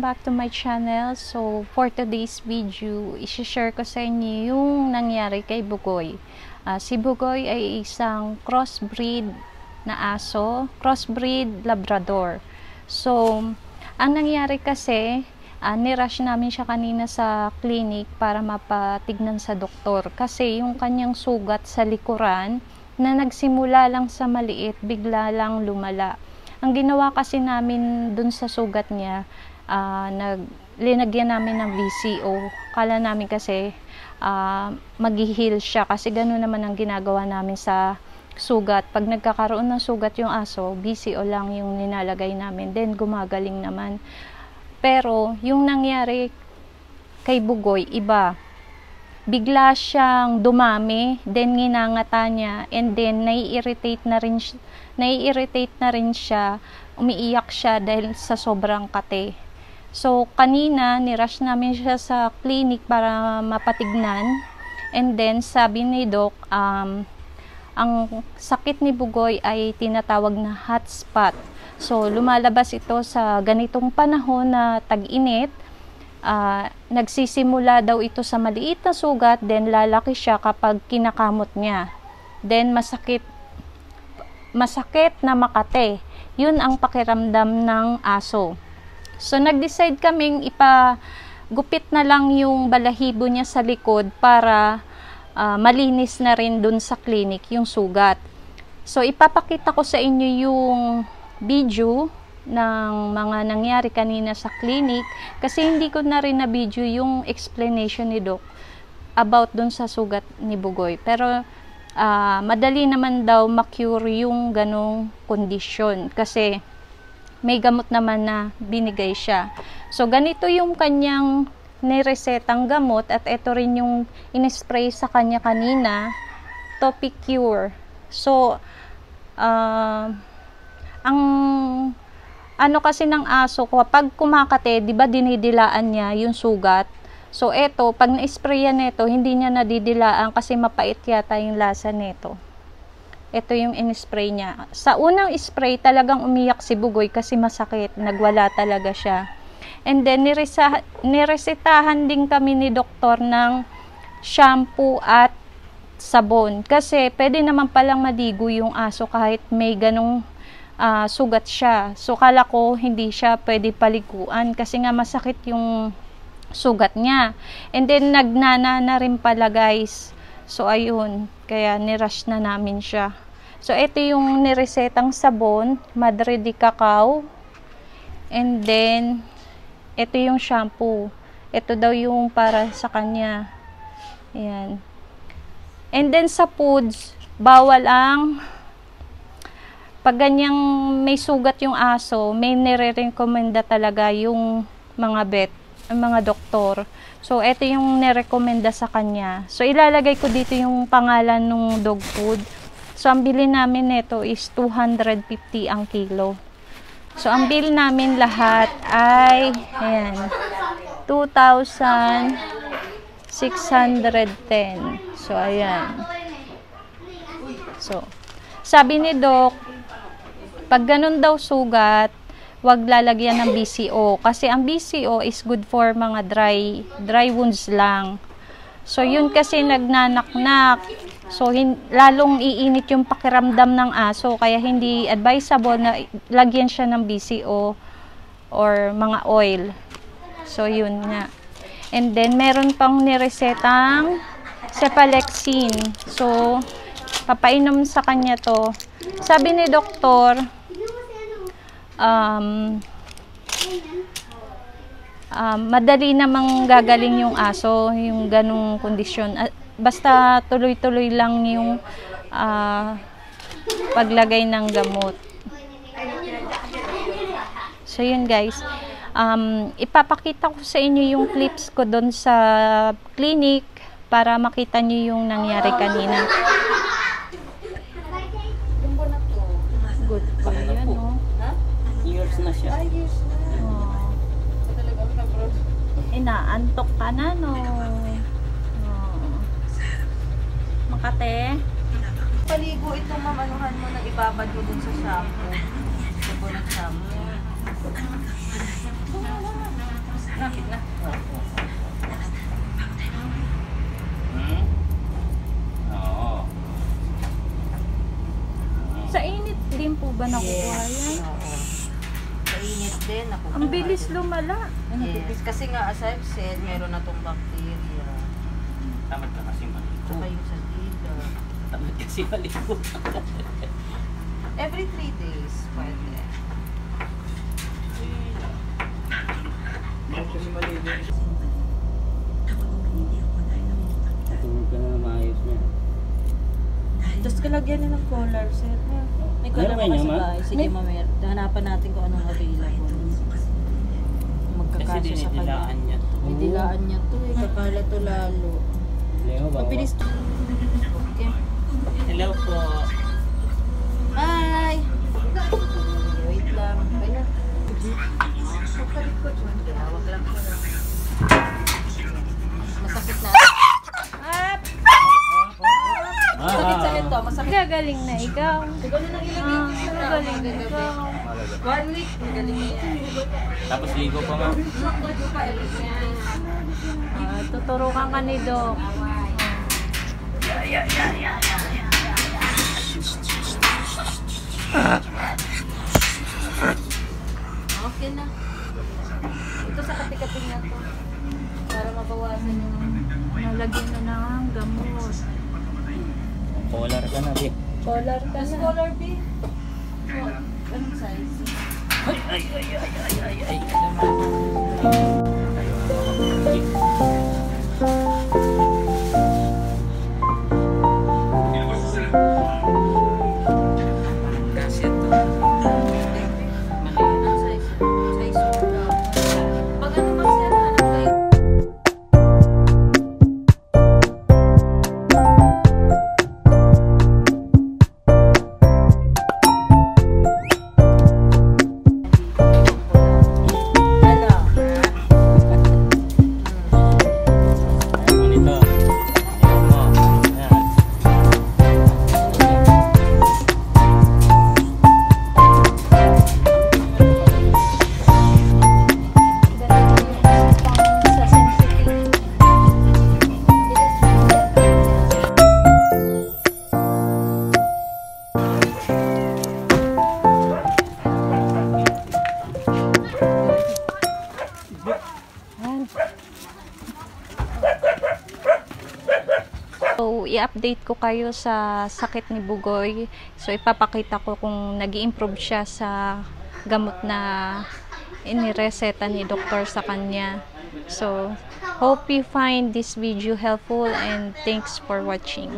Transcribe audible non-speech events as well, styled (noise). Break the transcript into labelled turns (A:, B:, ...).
A: back to my channel. So, for today's video, isi-share ko sa inyo yung nangyari kay Bugoy. Uh, si Bugoy ay isang crossbreed na aso, crossbreed Labrador. So, ang nangyari kasi, uh, nirush namin siya kanina sa clinic para mapatignan sa doktor. Kasi yung kanyang sugat sa likuran, na nagsimula lang sa maliit, bigla lang lumala. Ang ginawa kasi namin dun sa sugat niya, uh, nag linagyan namin ng VCO. Kala namin kasi uh, mag-heal siya kasi gano'n naman ang ginagawa namin sa sugat. Pag nagkakaroon ng sugat yung aso, VCO lang yung ninalagay namin. Then gumagaling naman. Pero yung nangyari kay Bugoy, iba. Bigla siyang dumami, then nginangata niya, and then nai-irritate na rin, nai-irritate na rin siya, umiiyak siya dahil sa sobrang kate. So, kanina, nirush namin siya sa clinic para mapatignan. And then, sabi ni Doc, um, ang sakit ni Bugoy ay tinatawag na hotspot. So, lumalabas ito sa ganitong panahon na tag-init. Uh, nagsisimula daw ito sa maliit na sugat, then lalaki siya kapag kinakamot niya. Then, masakit, masakit na makate. Yun ang pakiramdam ng aso. So, nag-decide kaming ipagupit na lang yung balahibo niya sa likod para uh, malinis na rin dun sa clinic yung sugat. So, ipapakita ko sa inyo yung video ng mga nangyari kanina sa clinic kasi hindi ko na rin na video yung explanation ni Doc about dun sa sugat ni Bugoy. Pero, uh, madali naman daw makure yung ganong kondisyon kasi may gamot naman na binigay siya. So, ganito yung kanyang niresetang gamot at ito rin yung in-spray sa kanya kanina, Topic Cure. So, uh, ang ano kasi ng aso ko, pag kumakate, di ba dinidilaan niya yung sugat? So, eto, pag na-sprayan nito, hindi niya nadidilaan kasi mapait yata yung lasa nito ito yung in-spray niya. Sa unang spray, talagang umiyak si Bugoy kasi masakit. Nagwala talaga siya. And then, niresa, din kami ni doktor ng shampoo at sabon. Kasi, pwede naman palang madigo yung aso kahit may ganong uh, sugat siya. So, kala ko hindi siya pwede paliguan kasi nga masakit yung sugat niya. And then, nagnana na rin pala guys. So, ayun. Kaya, nirush na namin siya. So, ito yung niresetang sabon. Madre de Cacao. And then, ito yung shampoo. Ito daw yung para sa kanya. Ayan. And then, sa foods, bawal ang pag ganyang may sugat yung aso, may nire-recommenda talaga yung mga vet, ang mga doktor So, ito yung nirekomenda sa kanya. So, ilalagay ko dito yung pangalan ng dog food. So, ang bili namin nito is 250 ang kilo. So, ang bill namin lahat ay, ayan, 2,610. So, ayan. So, sabi ni Doc, pag ganun daw sugat, wag lalagyan ng BCO kasi ang BCO is good for mga dry dry wounds lang. So yun kasi nagnanaknak. So hin, lalong iinit yung pakiramdam ng aso kaya hindi advisable na lagyan siya ng BCO or mga oil. So yun nga. And then meron pang niresetang cephalexin. So papainom sa kanya to. Sabi ni doktor, um, um, madali namang gagaling yung aso, yung ganong kondisyon. Uh, basta tuloy-tuloy lang yung uh, paglagay ng gamot. So, yun guys. Um, ipapakita ko sa inyo yung clips ko doon sa clinic para makita nyo yung nangyari kanina. Good po yan, no?
B: Years na siya.
C: Five years na.
A: Oh.
C: Talaga kami abroad.
A: Inaantok ka na, no? Oh. Makate?
C: Paligo ito mamanuhan mo na ibabad mo dun sa shampoo. Sabon ng shampoo.
B: malapit na. Hmm? Oo.
A: Sa init din po ba nakukuha yan?
C: Oo. Mainit din. Nakukuha
A: Ang bilis lumala.
C: Yes. Kasi nga, as I've said, meron na tong bacteria.
B: Tamad ka kasi maligo.
C: Tsaka yung sa dila.
B: Tamad kasi maligo. (laughs)
C: Every three days, pwede.
B: Tulog ka na na maayos niya.
C: Tapos kalagyan na ng collar set. May collar pa kasi
B: niya,
C: ba? Sige, mamaya. Hanapan natin kung anong available.
B: Kasi
C: Magkakasya sa kanya.
B: dinidilaan niya to.
C: May dilaan niya to eh. Kakala to lalo.
B: Leo, ba?
C: Mabilis to. Okay.
B: Hello po.
C: Masakit.
A: Gagaling na ikaw.
C: Siguro na ilagay
A: Ah, gagaling na ikaw.
C: One week. Magaling na.
B: Tapos ligo pa nga.
A: Ah, tuturukan ka ni Doc.
C: Okay na. Ito sa kapi-kapi na to. Para mabawasan yung...
A: Nalagyan na ang gamot.
B: Collar ka na, di.
A: Collar ka na.
C: color B. Oh, anong size?
B: Ay, ay, ay, ay, ay, ay, ay.
A: I-update ko kayo sa sakit ni Bugoy. So, ipapakita ko kung nag improve siya sa gamot na inireseta ni doktor sa kanya. So, hope you find this video helpful and thanks for watching.